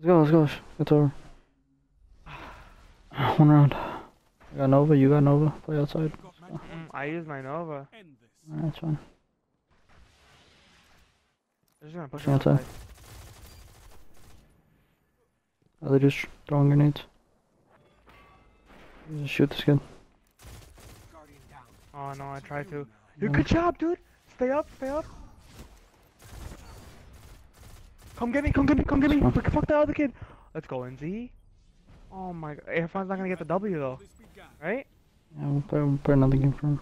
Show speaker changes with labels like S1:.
S1: Let's go, let's go. It's over. One round. I got Nova, you got Nova. Play outside.
S2: Mm, I use my Nova.
S1: Alright, that's fine.
S2: They're just gonna push
S1: outside.
S2: outside.
S1: Are they just throwing grenades? Just shoot this kid.
S2: Oh no, I tried to. Dude,
S1: Yeah.
S2: good job, dude. Stay up, stay up. Come get me, come get me, come get me. Fuck fuck that other kid. Let's go, NZ. Oh my god. Irfan's not gonna get the W though, right?
S1: Yeah, we'll play, we'll play another game for him.